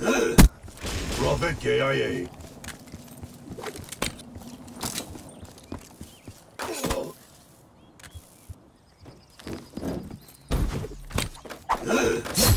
Prophet KIA. Ugh!